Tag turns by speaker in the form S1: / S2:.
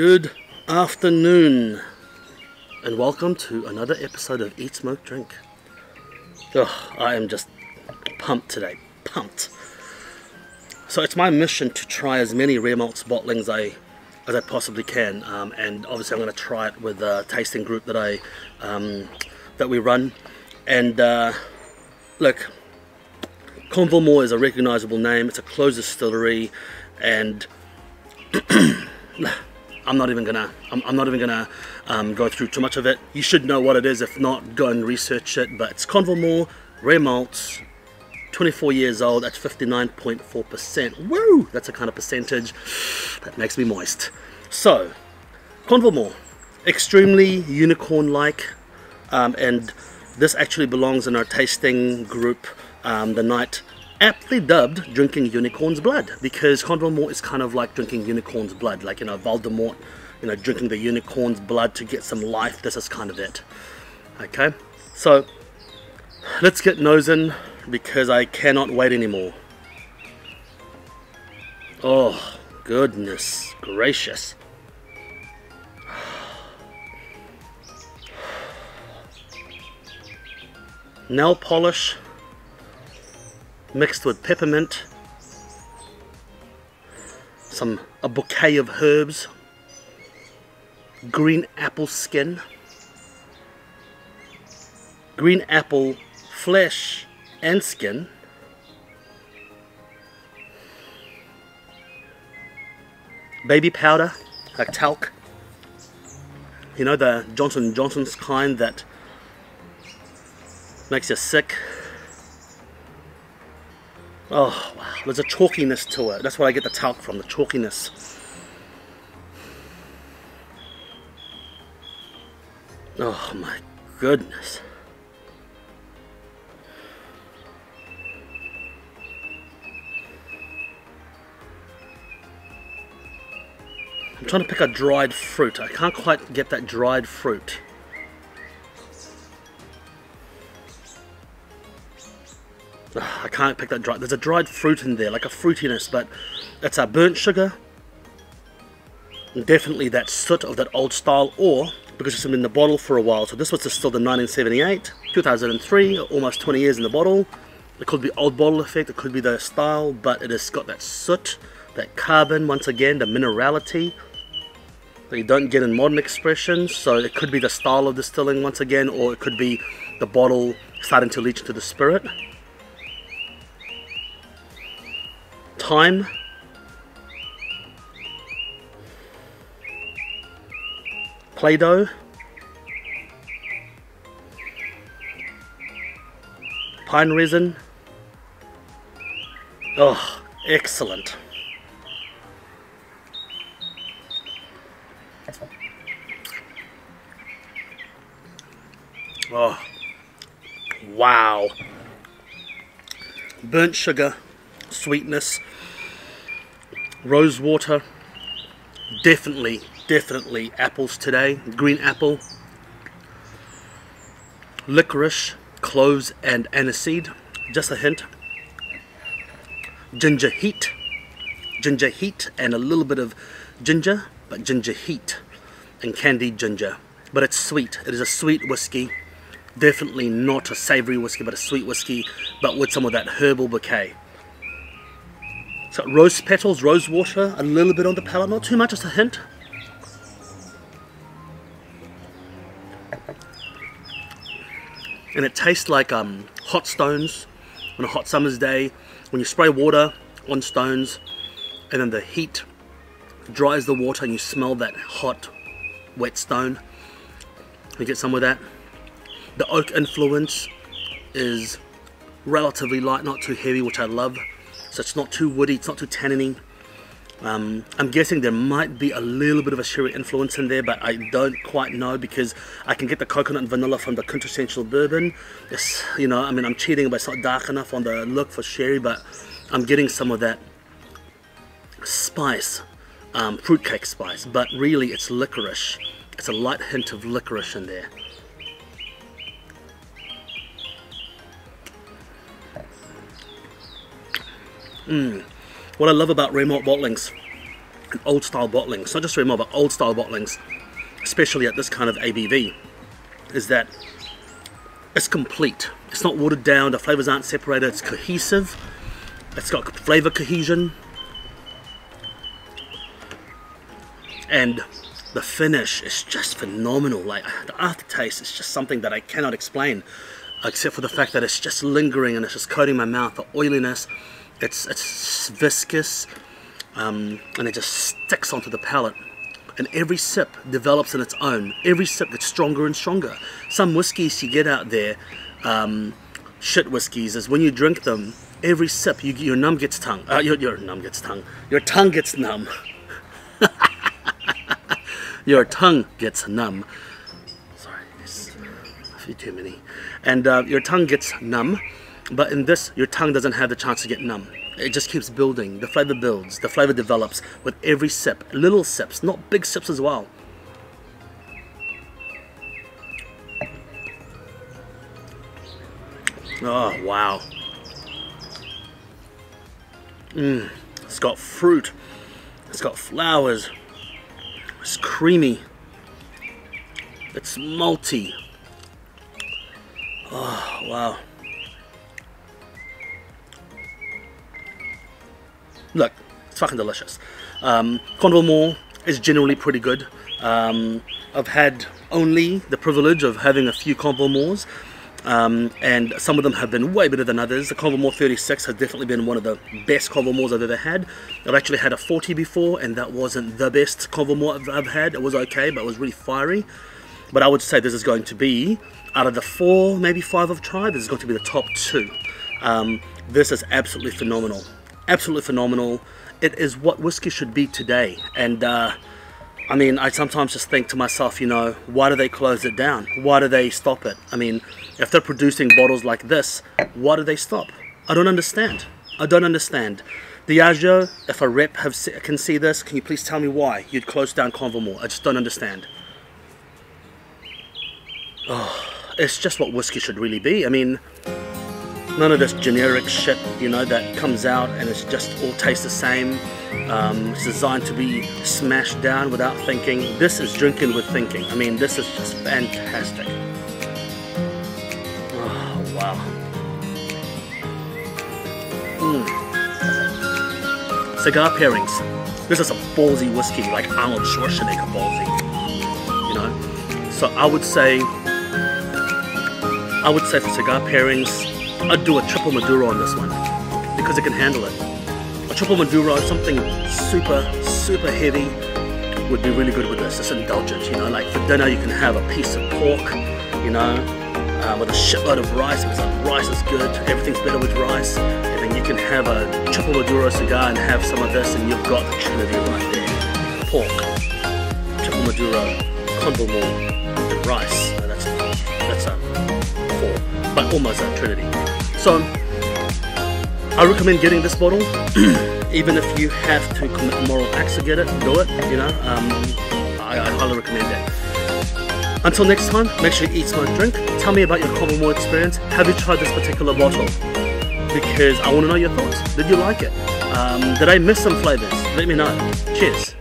S1: Good afternoon, and welcome to another episode of Eat, Smoke, Drink. Oh, I am just pumped today, pumped. So it's my mission to try as many rare malts bottlings I, as I possibly can, um, and obviously I'm going to try it with a tasting group that I um, that we run. And uh, look, Convalmore is a recognizable name. It's a closed distillery, and I'm not even gonna I'm, I'm not even gonna um, go through too much of it. You should know what it is. If not, go and research it. But it's Convalmore Rare Malts, 24 years old. That's 59.4 percent. Woo! That's a kind of percentage that makes me moist. So, Convalmore, extremely unicorn-like, um, and this actually belongs in our tasting group um, the night aptly dubbed drinking unicorn's blood because Moore is kind of like drinking unicorn's blood like you know Voldemort you know drinking the unicorn's blood to get some life. This is kind of it. Okay? So let's get nosing because I cannot wait anymore. Oh goodness gracious. Nail polish mixed with peppermint, some a bouquet of herbs, green apple skin, green apple flesh and skin, baby powder, like talc, you know the Johnson Johnson's kind that makes you sick Oh, wow. There's a chalkiness to it. That's where I get the talc from, the chalkiness. Oh my goodness. I'm trying to pick a dried fruit. I can't quite get that dried fruit. I can't pick that dry. There's a dried fruit in there, like a fruitiness, but it's a burnt sugar. And definitely that soot of that old style, or because it's been in the bottle for a while. So this was distilled in 1978, 2003, almost 20 years in the bottle. It could be old bottle effect, it could be the style, but it has got that soot, that carbon, once again, the minerality that you don't get in modern expressions. So it could be the style of distilling once again, or it could be the bottle starting to leach into the spirit. Time. Play-Doh. Pine resin. Oh, excellent. Oh, wow. Burnt sugar, sweetness, rose water definitely definitely apples today green apple licorice cloves and aniseed. Just a hint ginger heat ginger heat and a little bit of ginger but ginger heat and candied ginger. But it's sweet. It is a sweet whiskey. Definitely not a savory whiskey but a sweet whiskey but with some of that herbal bouquet so rose petals, rose water, a little bit on the palate, not too much, just a hint. And it tastes like um, hot stones on a hot summer's day when you spray water on stones and then the heat dries the water and you smell that hot wet stone. You get some of that. The oak influence is relatively light, not too heavy, which I love so it's not too woody, it's not too tanniny. Um, I'm guessing there might be a little bit of a sherry influence in there, but I don't quite know because I can get the coconut and vanilla from the quintessential bourbon. It's, you know, I mean, I'm cheating, but it's not dark enough on the look for sherry, but I'm getting some of that spice, um, fruitcake spice, but really it's licorice. It's a light hint of licorice in there. Mm. What I love about remote bottlings, and old style bottlings, not just Malt, but old style bottlings, especially at this kind of ABV, is that it's complete. It's not watered down, the flavors aren't separated, it's cohesive, it's got flavor cohesion, and the finish is just phenomenal. Like the aftertaste is just something that I cannot explain, except for the fact that it's just lingering and it's just coating my mouth. The oiliness, it's it's viscous, um, and it just sticks onto the palate. And every sip develops in its own. Every sip gets stronger and stronger. Some whiskies you get out there, um, shit whiskies, is when you drink them, every sip you, your numb gets tongue. Uh, your, your numb gets tongue. Your tongue gets numb. your tongue gets numb. Sorry, a few too many. And uh, your tongue gets numb, but in this, your tongue doesn't have the chance to get numb. It just keeps building. The flavor builds. The flavor develops with every sip. Little sips, not big sips as well. Oh, wow. Mmm. It's got fruit. It's got flowers. It's creamy. It's malty. Oh, wow. Look, it's fucking delicious. Um, Mall is generally pretty good. Um, I've had only the privilege of having a few Convalmores um, and some of them have been way better than others. The Convalmore 36 has definitely been one of the best Convalmores I've ever had. I've actually had a 40 before, and that wasn't the best Convalmore I've had. It was okay, but it was really fiery. But I would say this is going to be, out of the four, maybe five I've tried, this is going to be the top two. Um, this is absolutely phenomenal. Absolutely phenomenal. It is what whiskey should be today. And uh, I mean, I sometimes just think to myself, you know, why do they close it down? Why do they stop it? I mean, if they're producing bottles like this, why do they stop? I don't understand. I don't understand. Diageo, if a rep have, can see this, can you please tell me why you'd close down Mall? I just don't understand. Oh, it's just what whiskey should really be. I mean, none of this generic shit, you know, that comes out and it's just all tastes the same. Um, it's designed to be smashed down without thinking. This is drinking with thinking. I mean, this is just fantastic. Oh, wow. Mm. Cigar pairings. This is a ballsy whiskey, like Arnold Schwarzenegger ballsy. You know? So I would say, I would say for cigar pairings, I'd do a triple Maduro on this one because it can handle it a triple Maduro, something super, super heavy would be really good with this. It's indulgent, you know, like for dinner you can have a piece of pork, you know, uh, with a shitload of rice because like, rice is good, everything's better with rice. And then you can have a triple Maduro cigar and have some of this and you've got the trinity right there. Pork, triple Maduro, Convalmore, and rice. That's, that's a four, but almost a trinity. So I recommend getting this bottle, even if you have to commit moral acts to get it, do it, you know, um, I, I, highly recommend it. Until next time, make sure you eat, smoke, drink. Tell me about your Convalmore experience. Have you tried this particular bottle? Because I want to know your thoughts. Did you like it? Um, did I miss some flavors? Let me know. Cheers.